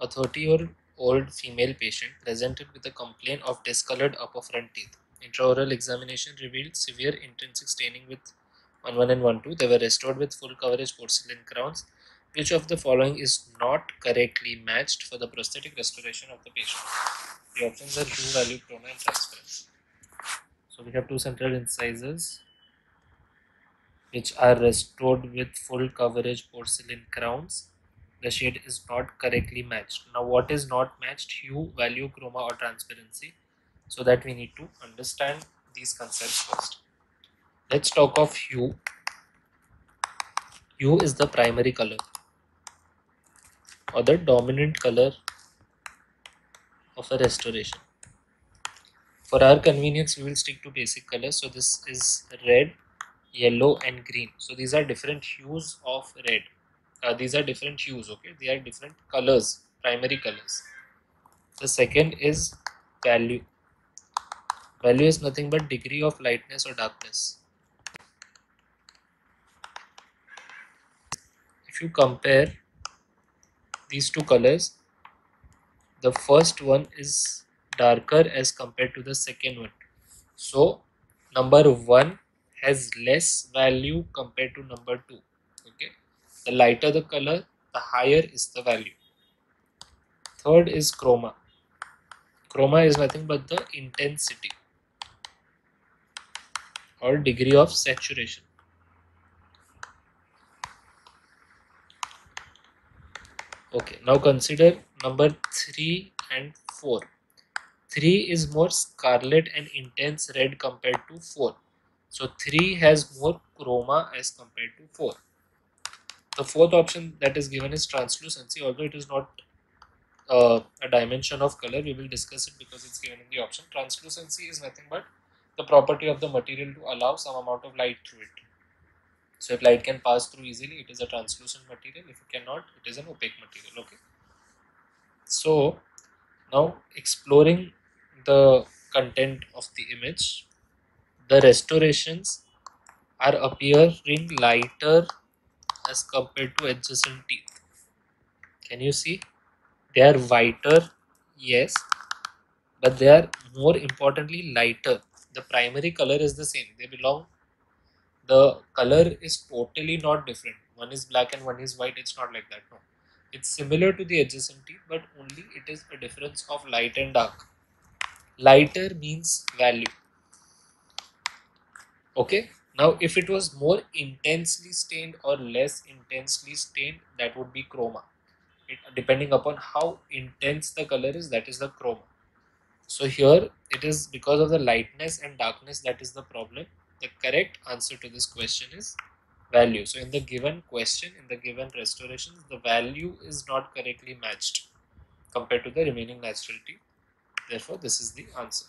A 30 year old female patient presented with a complaint of discolored upper front teeth. Intraoral examination revealed severe intrinsic staining with 1 1 and 1 2. They were restored with full coverage porcelain crowns. Which of the following is not correctly matched for the prosthetic restoration of the patient? The options are hue, value, chroma, and transparency. So we have two central incisors which are restored with full coverage porcelain crowns the shade is not correctly matched. Now what is not matched? Hue value chroma or transparency. So that we need to understand these concepts first. Let's talk of hue. Hue is the primary color or the dominant color of a restoration. For our convenience we will stick to basic colors. So this is red yellow and green. So these are different hues of red uh, these are different hues okay? They are different colors primary colors. The second is value. Value is nothing but degree of lightness or darkness. If you compare these two colors the first one is darker as compared to the second one. So number one has less value compared to number two okay the lighter the color, the higher is the value. Third is chroma. Chroma is nothing but the intensity or degree of saturation. Okay, now consider number 3 and 4. 3 is more scarlet and intense red compared to 4. So 3 has more chroma as compared to 4 the fourth option that is given is translucency. Although it is not uh, a dimension of color we will discuss it because it's given in the option. Translucency is nothing but the property of the material to allow some amount of light through it. So if light can pass through easily it is a translucent material. If it cannot it is an opaque material. Okay? So now exploring the content of the image the restorations are appearing lighter as compared to adjacent teeth. Can you see? They are whiter, yes, but they are more importantly lighter. The primary color is the same. They belong, the color is totally not different. One is black and one is white. It's not like that. No. It's similar to the adjacent teeth, but only it is a difference of light and dark. Lighter means value. Okay, now, if it was more intensely stained or less intensely stained, that would be chroma. It, depending upon how intense the color is, that is the chroma. So here it is because of the lightness and darkness that is the problem. The correct answer to this question is value. So in the given question, in the given restoration, the value is not correctly matched compared to the remaining natural teeth. Therefore, this is the answer.